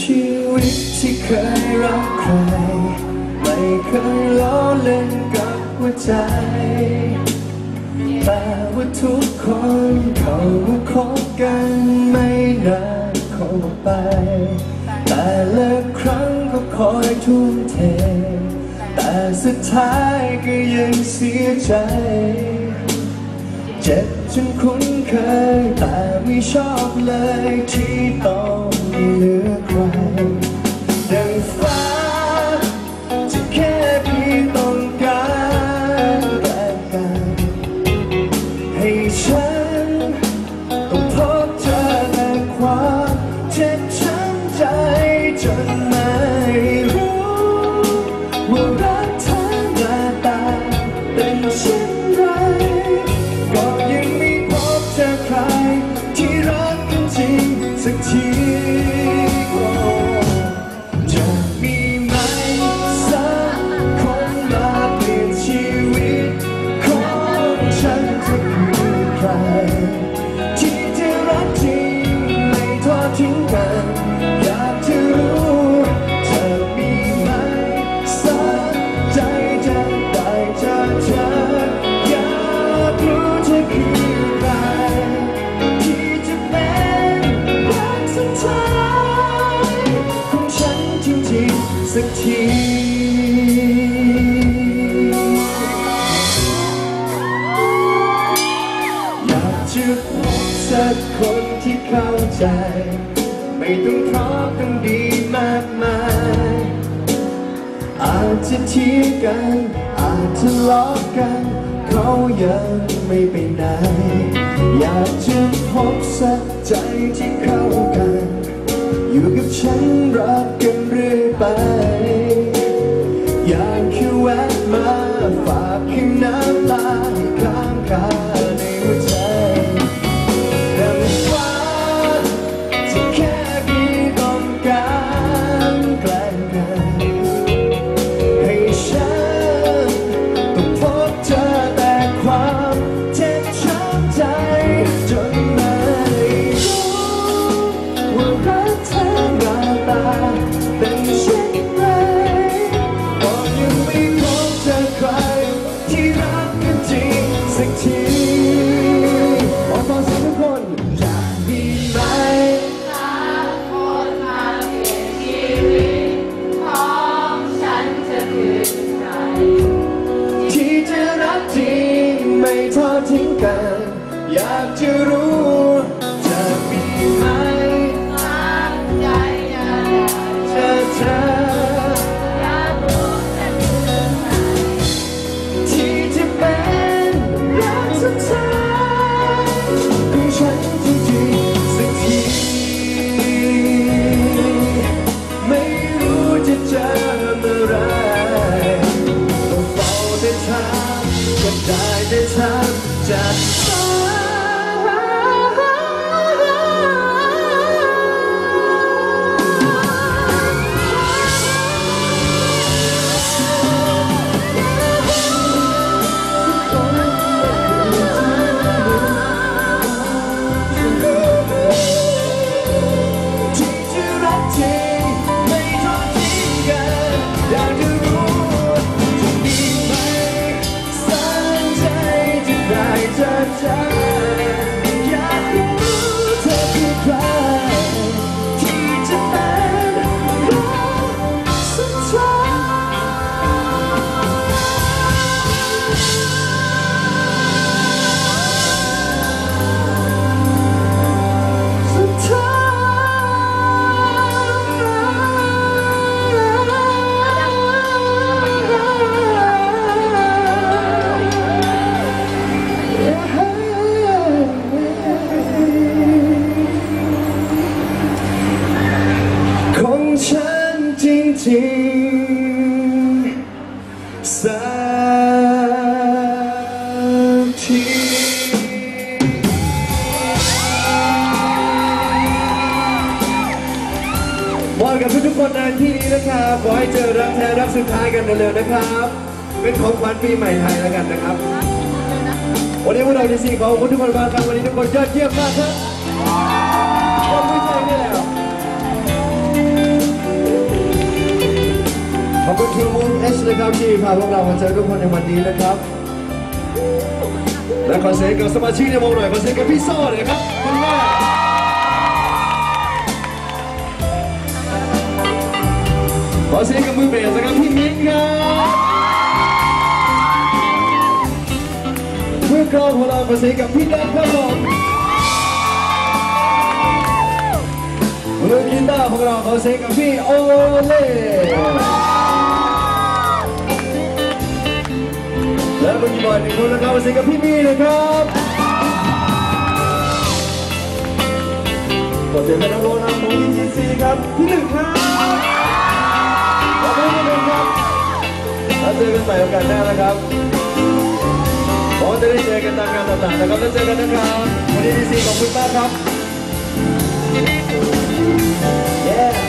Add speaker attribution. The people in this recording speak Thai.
Speaker 1: ชีวิตที่เคยรักใคร ไม่เคยล้อเล่นกับหัวใจ แต่ว่าทุกคนเขาคบกันไม่นานเขาไป แต่ละครั้งก็คอยทุ่มเท แต่สุดท้ายก็ยังเสียใจ เจ็บจนคุ้นเคยแต่ไม่ชอบเลยที่ต้องเหลือ ฉั ใจ ไม่ต้องพร้อมต้องดีมากมาย อาจจะเทียงกัน อาจทะเลาะกัน เขายังไม่ไปไหน อยากจะพบสักใจที่เข้ากัน อยู่กับฉันรักกันเรื่อยไป อยากแค่แวะมา บอนกับทุกคน
Speaker 2: ใน
Speaker 1: ที่นี้นะครับขอให้เจอรักแท้รักสุดท้ายกันเร็วๆนะครับ เป็นของขวัญปีใหม่ไทยแล้วกันนะครับ วันนี้พวกเราดีซีขอบคุณทุกคนมากครับวันนี้ทุกคนยอดเยี่ยมมากครับขอบคุณคุณทีมวงเอชนะครับที่พาพวกเรามาเจอทุกคนในวันนี้นะครับและขอเสียงกับสมาชิกในวงหน่อยขอเสียงกับพี่โซ่เลยครับคุณแม่ อเสียงกับมือเบสนะครับพี่มิ้นครับมือกลองของเราขอเสียงกับพี่แดนครับผมมือกีตาร์ของเราขอเสียงกับพี่โอเล่และมือกีบอร์ดหนึ่งคนนะครับขอเสียงกับพี่มีนะครับขอเสียงให้นักร้องนำของ ETC ครับพี่หนึ่งครับ แล้วเจอกันใหม่โอกาสหน้านะครับหวังว่าจะได้เจอกันตามงานต่างๆนะครับแล้วเจอกันนะครับ วันนี้ดีซีขอบคุณมากครับ Yeah